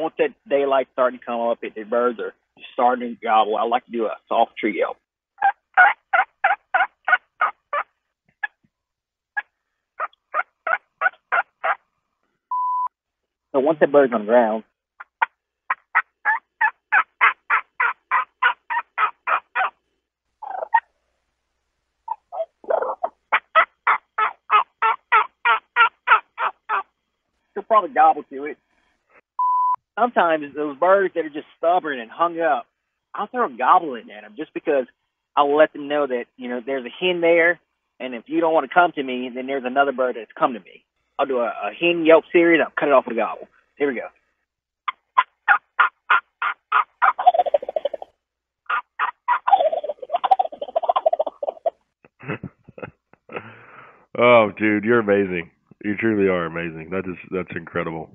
once that daylight's starting to come up, it, the birds are starting to gobble. I like to do a soft tree yelp. So once that bird's on the ground, he'll probably gobble to it. Sometimes those birds that are just stubborn and hung up, I'll throw a gobbling at them just because I'll let them know that you know there's a hen there, and if you don't want to come to me, then there's another bird that's come to me. I'll do a, a hen yelp series. I'll cut it off with a gobble. Here we go. oh, dude, you're amazing. You truly are amazing. That is that's incredible.